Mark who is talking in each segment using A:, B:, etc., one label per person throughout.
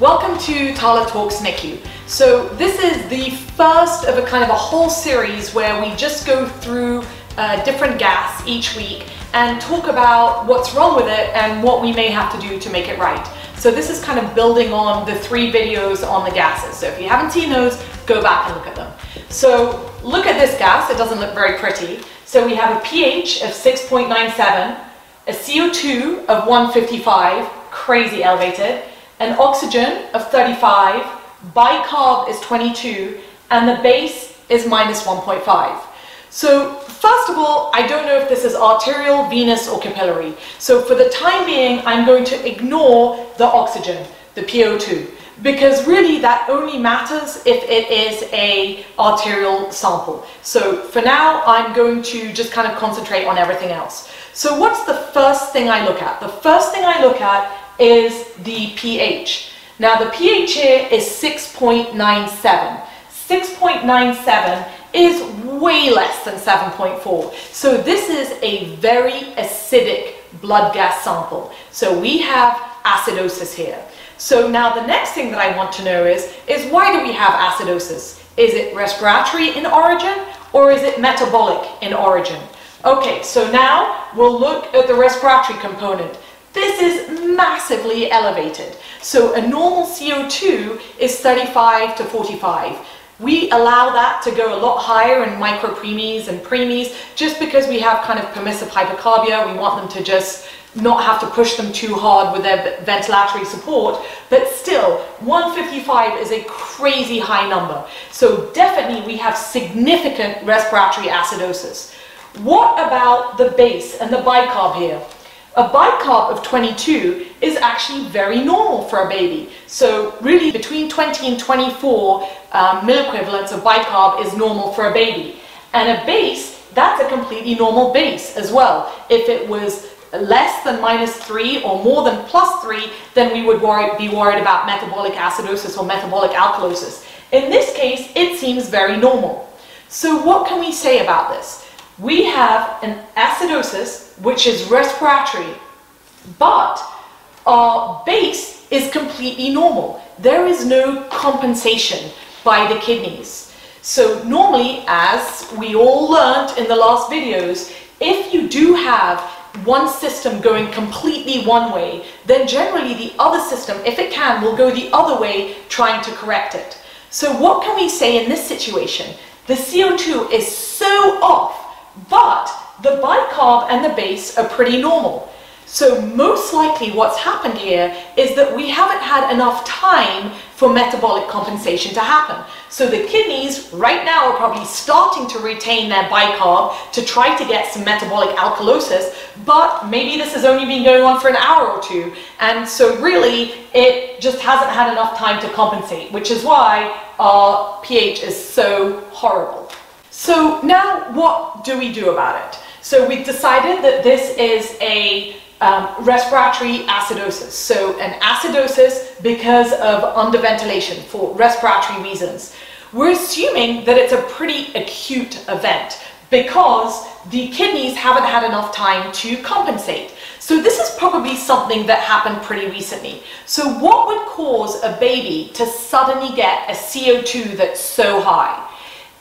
A: Welcome to Tala Talks NICU. So this is the first of a kind of a whole series where we just go through a different gas each week and talk about what's wrong with it and what we may have to do to make it right. So this is kind of building on the three videos on the gases. So if you haven't seen those, go back and look at them. So look at this gas, it doesn't look very pretty. So we have a pH of 6.97, a CO2 of 155, crazy elevated, an oxygen of 35, bicarb is 22, and the base is minus 1.5. So first of all, I don't know if this is arterial, venous, or capillary. So for the time being, I'm going to ignore the oxygen, the PO2, because really that only matters if it is a arterial sample. So for now, I'm going to just kind of concentrate on everything else. So what's the first thing I look at? The first thing I look at is the pH. Now the pH here is 6.97. 6.97 is way less than 7.4. So this is a very acidic blood gas sample. So we have acidosis here. So now the next thing that I want to know is, is why do we have acidosis? Is it respiratory in origin or is it metabolic in origin? Okay, so now we'll look at the respiratory component. This is massively elevated. So a normal CO2 is 35 to 45. We allow that to go a lot higher in micropreemies and preemies just because we have kind of permissive hypercarbia. We want them to just not have to push them too hard with their ventilatory support, but still 155 is a crazy high number. So definitely we have significant respiratory acidosis. What about the base and the bicarb here? A bicarb of 22 is actually very normal for a baby. So really between 20 and 24 um, milliequivalents of bicarb is normal for a baby. And a base, that's a completely normal base as well. If it was less than minus 3 or more than plus 3, then we would worry, be worried about metabolic acidosis or metabolic alkalosis. In this case, it seems very normal. So what can we say about this? We have an acidosis which is respiratory, but our base is completely normal. There is no compensation by the kidneys. So normally, as we all learned in the last videos, if you do have one system going completely one way, then generally the other system, if it can, will go the other way trying to correct it. So what can we say in this situation? The CO2 is so off, but the bicarb and the base are pretty normal. So most likely what's happened here is that we haven't had enough time for metabolic compensation to happen. So the kidneys right now are probably starting to retain their bicarb to try to get some metabolic alkalosis, but maybe this has only been going on for an hour or two. And so really it just hasn't had enough time to compensate, which is why our pH is so horrible. So now what do we do about it? So we've decided that this is a um, respiratory acidosis. So an acidosis because of underventilation for respiratory reasons. We're assuming that it's a pretty acute event because the kidneys haven't had enough time to compensate. So this is probably something that happened pretty recently. So what would cause a baby to suddenly get a CO2 that's so high?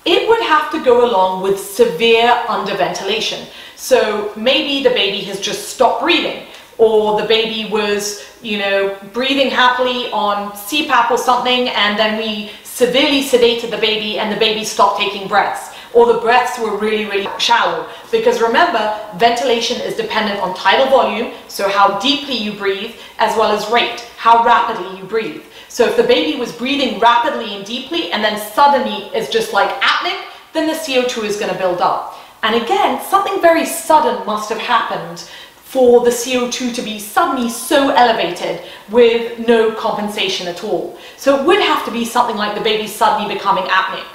A: It would have to go along with severe underventilation. So maybe the baby has just stopped breathing or the baby was, you know, breathing happily on CPAP or something and then we severely sedated the baby and the baby stopped taking breaths or the breaths were really, really shallow. Because remember, ventilation is dependent on tidal volume, so how deeply you breathe, as well as rate, how rapidly you breathe. So if the baby was breathing rapidly and deeply and then suddenly is just like apneic, then the CO2 is going to build up. And again, something very sudden must have happened for the CO2 to be suddenly so elevated with no compensation at all. So it would have to be something like the baby suddenly becoming apneic.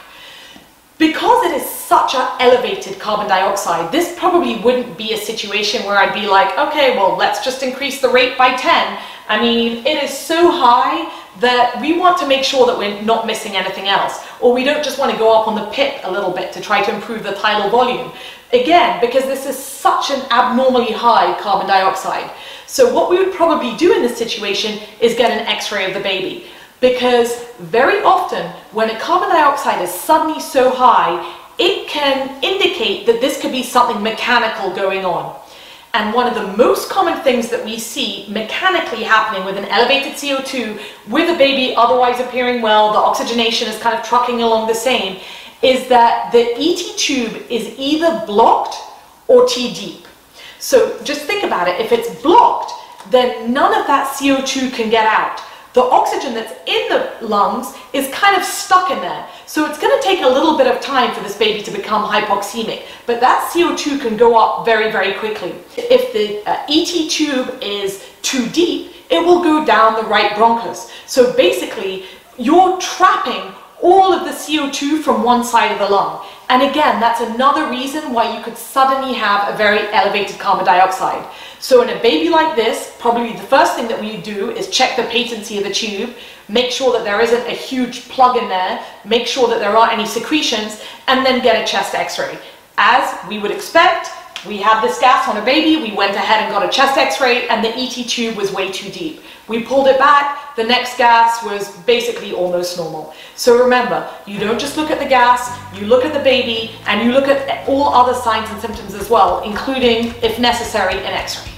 A: Because it is such an elevated carbon dioxide, this probably wouldn't be a situation where I'd be like, okay, well, let's just increase the rate by 10. I mean, it is so high that we want to make sure that we're not missing anything else, or we don't just want to go up on the PIP a little bit to try to improve the tidal volume. Again, because this is such an abnormally high carbon dioxide. So what we would probably do in this situation is get an x-ray of the baby. Because very often when a carbon dioxide is suddenly so high, it can indicate that this could be something mechanical going on. And one of the most common things that we see mechanically happening with an elevated CO2, with a baby otherwise appearing well, the oxygenation is kind of trucking along the same, is that the ET tube is either blocked or T deep. So just think about it, if it's blocked, then none of that CO2 can get out the oxygen that's in the lungs is kind of stuck in there. So it's going to take a little bit of time for this baby to become hypoxemic, but that CO2 can go up very, very quickly. If the uh, ET tube is too deep, it will go down the right bronchus. So basically, you're trapping all of the CO2 from one side of the lung. And again, that's another reason why you could suddenly have a very elevated carbon dioxide. So in a baby like this, probably the first thing that we do is check the patency of the tube, make sure that there isn't a huge plug in there, make sure that there aren't any secretions, and then get a chest x-ray. As we would expect, we had this gas on a baby, we went ahead and got a chest x-ray, and the ET tube was way too deep. We pulled it back, the next gas was basically almost normal. So remember, you don't just look at the gas, you look at the baby, and you look at all other signs and symptoms as well, including, if necessary, an x-ray.